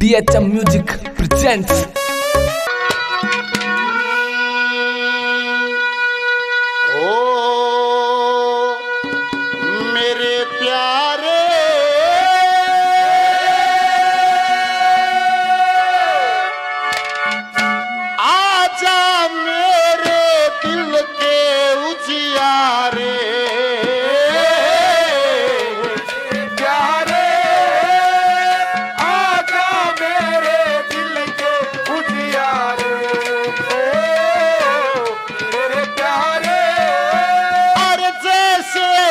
DHM Music presents आजा मेरे दिल के उजियारे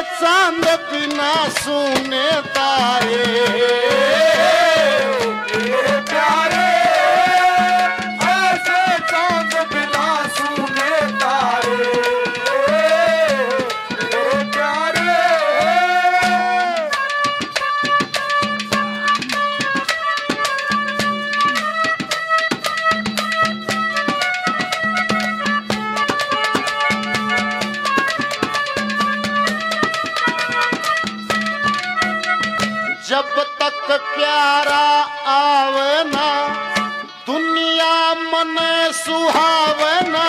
चाँद बिना सोने तारे। जब तक प्यारा आवना दुनिया मन सुहावना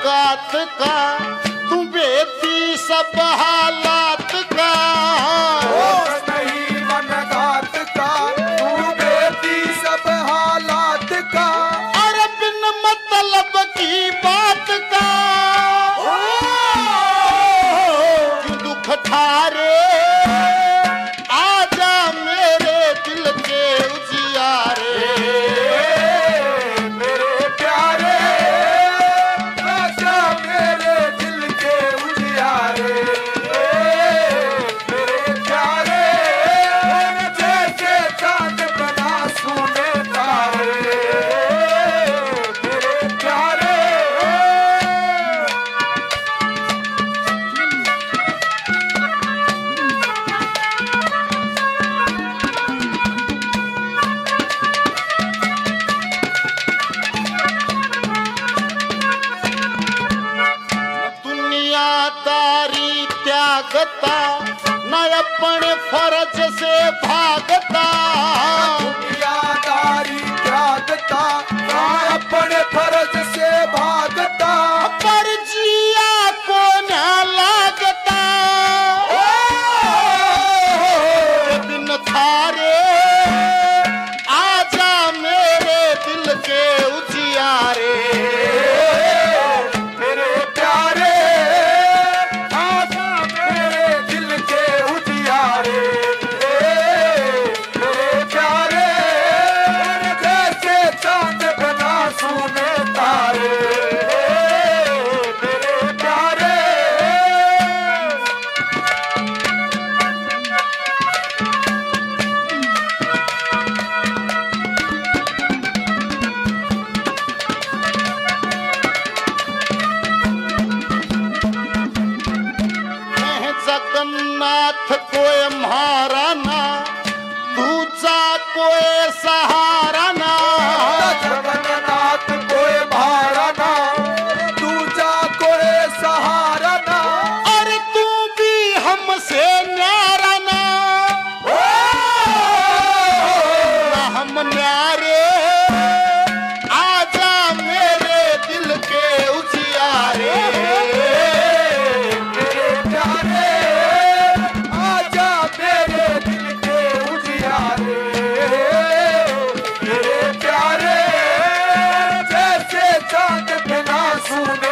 कात का जागता न अपने फ़र्ज़ से भागता। Sugar.